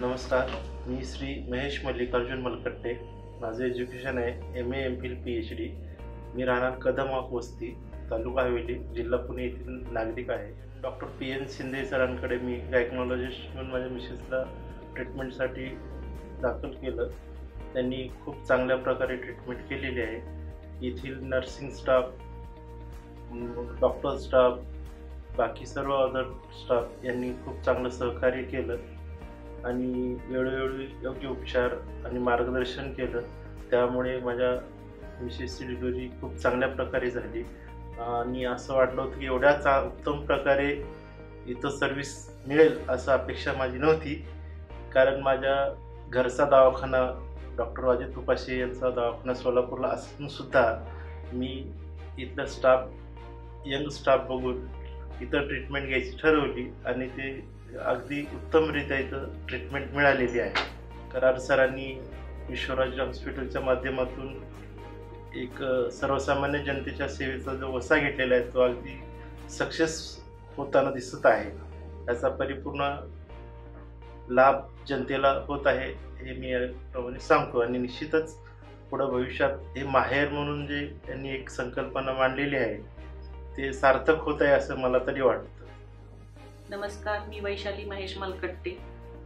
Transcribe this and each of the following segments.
नमस्कार मी श्री महेश मल्लिकार्जुन मलकट्टे. माझं एज्युकेशन आहे M A M phil P H D मी राहणार कदमाक वस्ती तालुका हवेली जिल्हा पुणे येथील नागरिक आहे. डॉक्टर पी एन शिंदे सरांकडे मी गायकनॉलॉजिस्ट म्हणून माझ्या मिसेसला ट्रीटमेंटसाठी दाखल केलं. त्यांनी खूप चांगल्या प्रकारे ट्रीटमेंट केलेली आहे. येथील नर्सिंग स्टाफ डॉक्टर स्टाफ बाकी सर्व अदर स्टाफ यांनी खूप चांगलं सहकार्य केलं. आणि वेळोवेळी योग्य उपचार आणि मार्गदर्शन केलं त्यामुळे माझ्या मिसेसची डिलिव्हरी खूप चांगल्या प्रकारे झाली. आणि असं वाटलं होतं की एवढ्या चा उत्तम प्रकारे इथं सर्विस मिळेल असं अपेक्षा माझी नव्हती. कारण माझ्या घरचा दवाखाना डॉक्टर अजित उपाशे यांचा दवाखाना सोलापूरला असूनसुद्धा मी इथलं स्टाफ यंग स्टाफ बघून इथं ट्रीटमेंट घ्यायची ठरवली आणि ते अगदी उत्तमरित्या इथं ट्रीटमेंट मिळालेली आहे. करार सरांनी विश्वराज हॉस्पिटलच्या माध्यमातून एक सर्वसामान्य जनतेच्या सेवेचा जो वसा घेतलेला आहे तो अगदी सक्सेस होताना दिसत आहे. याचा परिपूर्ण लाभ जनतेला होत आहे हे मी याप्रमाणे सांगतो. आणि निश्चितच पुढं भविष्यात हे माहेर म्हणून जे त्यांनी एक संकल्पना मांडलेली आहे ते सार्थक होत आहे असं मला तरी वाटतं. नमस्कार मी वैशाली महेश मलकट्टे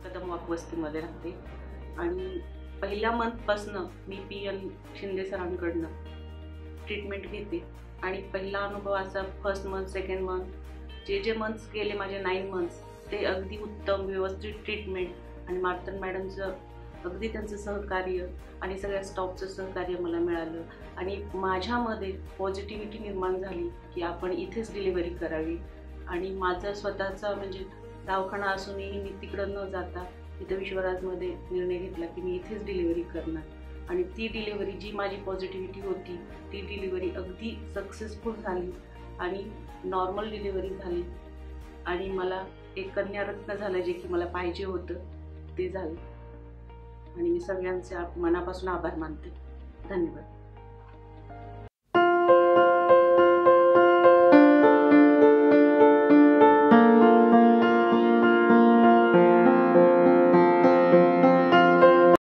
कदम वाक वस्तीमध्ये राहते. आणि पहिल्या मंथपासनं मी पी एन शिंदे सरांकडनं ट्रीटमेंट घेते. आणि पहिला अनुभव असा फर्स्ट मंथ सेकंड मंथ जे जे मंथ्स गेले माझे नाईन मंथ्स ते अगदी उत्तम व्यवस्थित ट्रीटमेंट आणि मार्तन मॅडमचं अगदी त्यांचं सहकार्य आणि सगळ्या स्टॉपचं सहकार्य मला मिळालं. आणि माझ्यामध्ये पॉझिटिव्हिटी निर्माण झाली की आपण इथेच डिलिव्हरी करावी. आणि माझं स्वतःचा म्हणजे दवाखाना असूनही मी तिकडं न जाता इथं विश्वराजमध्ये निर्णय घेतला की मी इथेच डिलिव्हरी करणार. आणि ती डिलिव्हरी जी माझी पॉझिटिव्हिटी होती ती डिलिव्हरी अगदी सक्सेसफुल झाली आणि नॉर्मल डिलिव्हरी झाली. आणि मला एक कन्यारत्न झालं जे की मला पाहिजे होतं ते झालं. आणि मी सगळ्यांचे मनापासून आभार मानते. धन्यवाद.